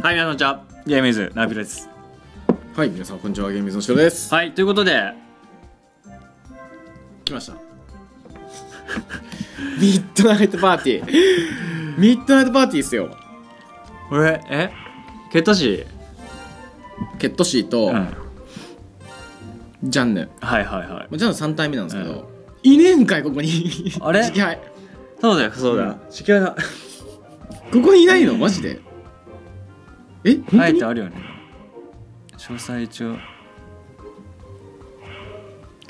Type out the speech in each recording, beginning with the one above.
はい、皆さんこんにちは。 GameWith のなうです。はい、皆さんこんにちは、 GameWith のしろです。はい、ということで、来ました。ミッドナイトパーティー。ミッドナイトパーティーですよ。これ、え？ケットシ、ケットシーと、うん。ジャンヌ。はいはいはい。まあジャンヌ3体目なんですけど、いねえんかい、ここに。あれ？そうだよ、そうだ。ここにいないの？マジでえ本あ当に？えてあるよね。詳細一応。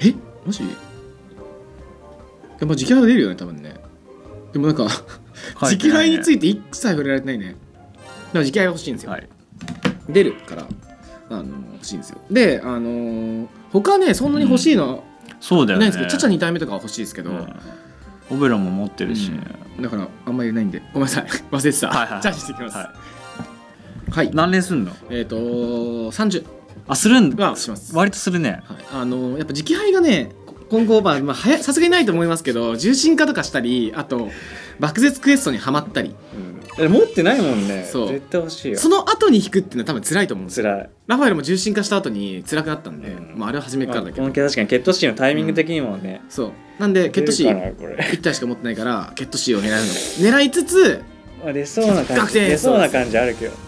えマジ？やっぱ直配は出るよね、多分ね。でもなんか、直配についいて一切触れられてないね。だから直配が欲しいんですよ。はい。出るからあの欲しいんですよであのー他ねそんなに欲しいのそうだよね。ないんですけど、チャチャ2体目とかは欲しいですけど、うんオベロも持ってるしね。だからあんまりないんでごめんなさい忘れてた、はいはいチャージしてきますははい。い。何連すんの？えっ、と30あ、するん？はします、はい、割とするね。あのーやっぱ直配がね今後まあさすがにないと思いますけど重心化とかしたりあと爆絶クエストにはまったり。持ってないもんね。そう。絶対欲しいよ。その後に引くっていうのは多分辛いと思うんですよ。辛い。ラファエルも重心化した後に辛くなったんで、うん。まあ、あれは初めからだけど、この確かにケットシーのタイミング的にもね。そう。なんでケットシー出るかなこれ。1体しか持ってないからケット C を狙うの。狙いつつ まあ出そうな感じ。出そうな感じあるけど。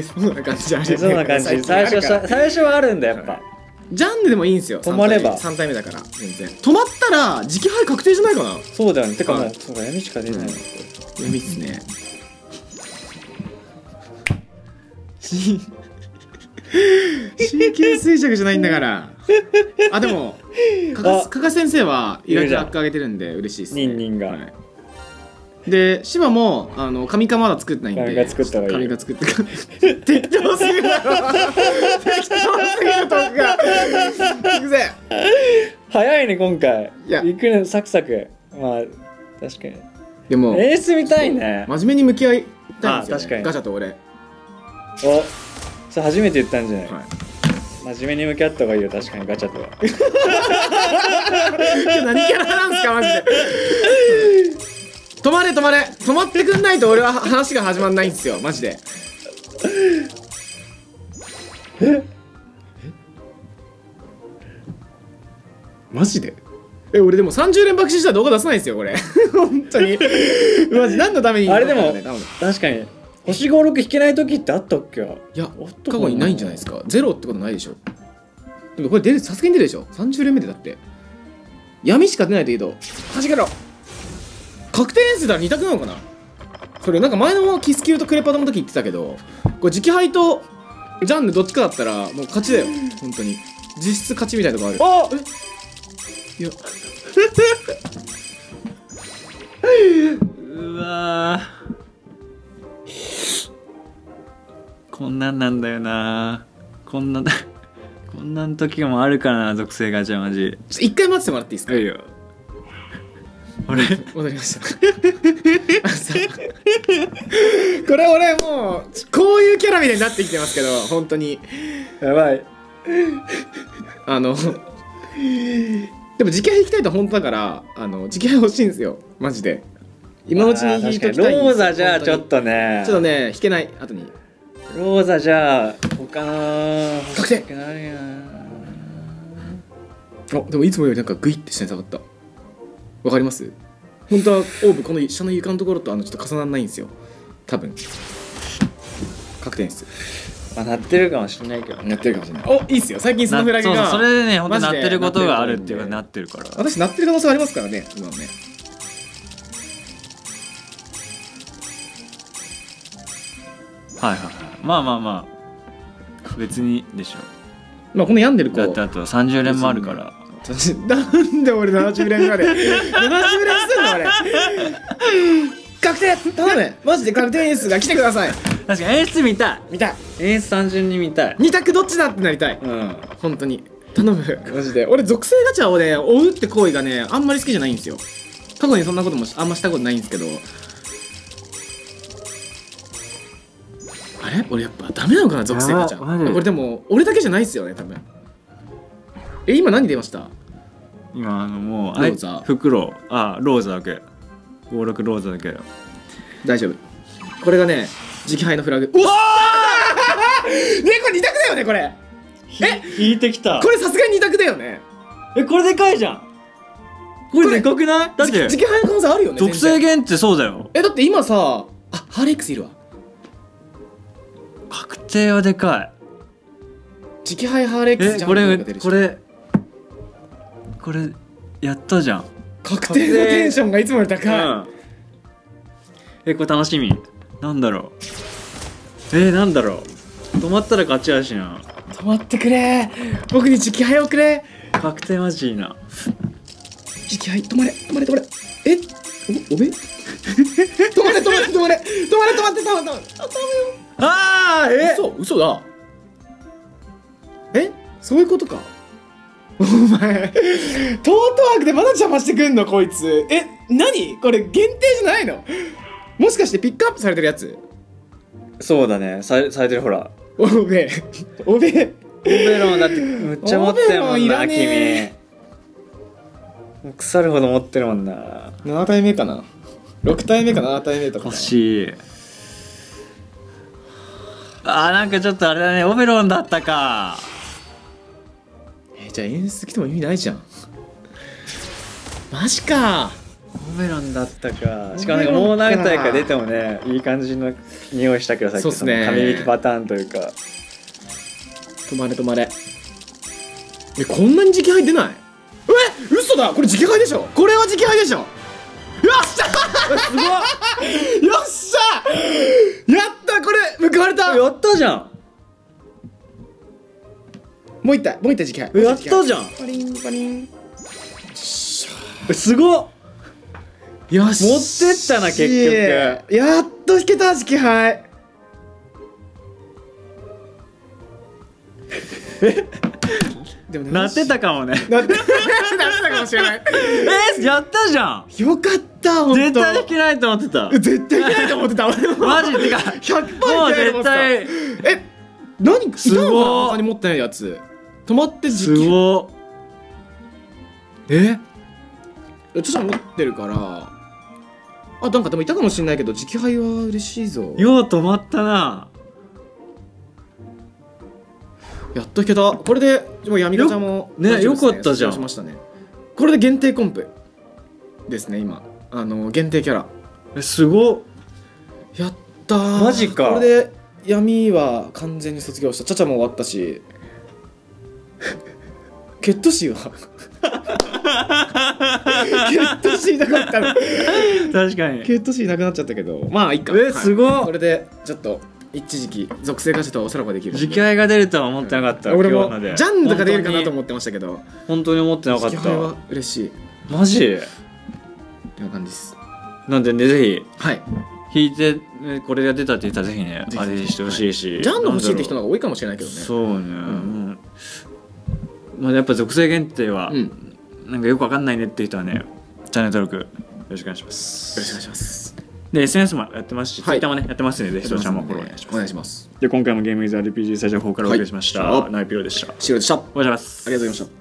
でそうな感じある出そうな感じ。最初最初はあるんだやっぱ。ジャンヌでもいいんですよ。止まれば。3体目だから全然。止まったら直配確定じゃないかな。そうだよね。てかもはい。うそうか闇しか出ないの。闇っすね。し神経衰弱じゃないんだから。あでもかかあ。かか先生は意外といるじゃんラック上げてるんで嬉しいですね。ニンニンが。はいで芝もあの紙かまだ作ってないんで。紙が作った方がいい。紙が作って適当すぎる。適当すぎるトークが行くぜ。早いね今回。いや。行くねサクサク。まあ確かに。でも演出見たいね。真面目に向き合いたいんですよ、ね、あ確かに。ガチャと俺、はおそれ初めて言ったんじゃない？い、真面目に向き合った方がいいよ。確かにガチャとは。何キャラなんすかマジで止まれ止まれ。止まってくんないと俺は話が始まんないんですよ。マジで。え？マジで？え俺でも30連爆死したら動画出さないですよこれ。本当に。マジ何のためにあれでも確かに。星56引けない時ってあったっけ？いやおっと過去にないんじゃないですか。ゼロってことないでしょ。でもこれ出るさすがに出るでしょ。30連目でだって。闇しか出ないといいけど。はじけろ確定演出だら2択なのかな？それなんか前のキスキルとクレパドの時言ってたけどこれ直配とジャンヌどっちかだったらもう勝ちだよ。本当に。実質勝ちみたいなとこある。あいや。うわこんなんなんだよな。こんな こんなん時もあるからな属性ガチャマジ。一回待っててもらっていいですか？いいよ俺戻りました。これ俺もうこういうキャラみたいになってきてますけど本当に。やばい。あのでも直配引きたいと本当だからあの直配欲しいんですよ。マジで。今のうちに引いときたいローザじゃあちょっ本とねちょっとね引けない。後に。ローザじゃあ他の確定。欲しくなるやんあでもいつもよりなんかグイって下に下がったわかります？本当はオーブこの下の床のところとあのちょっと重ならないんですよ。多分。確定ですまあなってるかもしれないけどやってるかもしれない。おいいっすよ。最近そのフラグが。それでね本当なってることがあるっていうかななってるから。私鳴ってる可能性ありますからね今はね。はいはいはい。まあまあまあ。別にでしょ。まあこの病んでる子。だってあと30連もあるから なんで俺70連まで70連すんの俺。確定！頼む！マジで確定演出が来てください。確かに演出見たい。見た。い演出単純に見たい。二択どっちだってなりたい。うん。本当に。頼む。マジで。俺属性ガチャをね追うって行為がねあんまり好きじゃないんですよ。過去にそんなこともあんましたことないんですけど。あれ？俺やっぱダメなのかな属性ガチャ。これで。も俺だけじゃないですよね多分え今何出ました？今あのもうローザ袋。あローザだけ。56ローザだけ大丈夫。これがね磁気杯のフラグ。うわーねこれ2択だよねこれ。え？引いてきた。これさすがに2択だよね。えこれでかいじゃん。これでかくない？だって。磁気杯の可能性あるよね属性限ってそうだよ。えだって今さあハーレックスいるわ。確定はでか磁気杯ハーレッいクスジャンプえこれこれこれやったじゃん。確定のテンションがいつもより高い、うん。えこれ楽しみ。なんだろう。えー、なんだろう。止まったら勝ちやしな。止まってくれ。僕に磁気杯をくれ。確定マジいいな。磁気杯止まれ。止まれ止まれ。え？おおべ？止まれ止まれ止まれ。止まれ止まって止まって止まって。あーえ？嘘嘘だ。え？そういうことかお前トートワークでまだ邪魔してくんのこいつ。え何？これ限定じゃないの？もしかしてピックアップされてるやつ？そうだね。さされてるほら。おべおべオベロンだってむっちゃ持ってるもんな君。腐るほど持ってるもんな。7体目かな？6体目か7体目とか欲しい。あーなんかちょっとあれだね。オベロンだったか。えじゃあ演出来ても意味ないじゃん。マジか。オベロンだったか。しかもなんかもう何体か出てもねいい感じの匂いしたけどさっき。そうっすね。の紙引きパターンというか。止まれ止まれ。えこんなに磁気杯出ない？え嘘だ！これ磁気杯でしょ？これは磁気杯でしょ。よっしゃ！すごいよっしゃ！やった！これ報われた！やったじゃんもう一体もう一体磁気杯やったじゃん。パリンパリン。えすごっ。よし。持ってったな結局。やっと引けた磁気杯でもねなってたかもね。なってたかもしれない。えやったじゃん。よかった絶対引けないと思ってた。絶対いないと思ってた。マジてか100%いもう絶ないと思ってた対。え何すごい他に持ってないやつ止まってすごっ。え？著者持ってるから。あなんかでもいたかもしれないけど磁気杯は嬉しいぞ。よう止まったな。やっといけた。これでもう闇ガチャもよね大丈夫ですよかったじゃん。しましたね。これで限定コンプですね今。あの限定キャラ。えすごっ。やったー。マジか。これで闇は完全に卒業した。チャチャも終わったし ケットシーはケットシーなかったの。確かに。ケットシーなくなっちゃったけど。まあいいか。えすごっ。はい。これでちょっと一時期属性ガチャとおさらばできる。んで次回が出るとは思ってなかった、俺も今日ので。ジャンとか出るかなと本思ってましたけど。本当に思ってなかっ次回はた嬉しい。マジ？こんな感じです。なんでねぜはい。ひ引いてねこれが出たって言ったらぜひねあれしてほしいし、ジャンの欲しいって人のの方が多いかもしれないけどね。そうね、んうんまあ、やっぱ属性限定は、なんかよくわかんないねって人はねチャンネル登録よろしくお願いします。ろしくお願いします。で SNS もやってますし、はい。Twitter もねやってますのでぜひそちらもフォローお願いします。お願いします。で今回もゲームイズ RPG スタジオ4からお送りしました、はい。ナイピロでした。おシロでした。あ願いします。りがとうございました